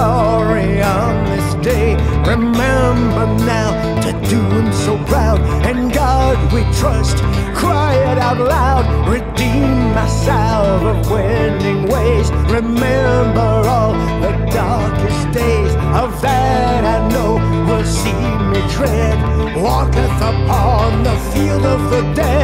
glory on this day. Remember now to do him so proud. And God we trust. Cry it out loud. Redeem myself of winning ways. Remember all the darkest days. Of that I know will see me tread. Walketh upon the field of the dead.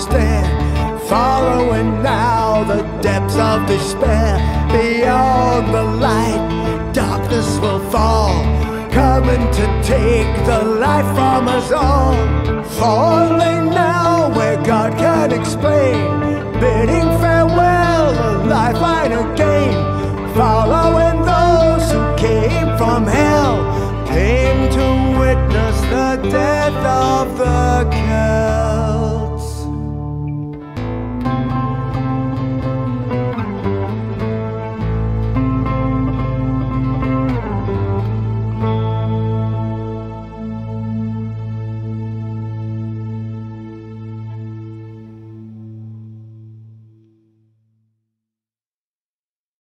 Stare, Following now the depths of despair. Beyond the light, darkness will fall. Coming to take the life from us all. Falling now where God can explain. Bidding farewell, a lifeline again. Following those who came from hell. Came to witness the death of the king.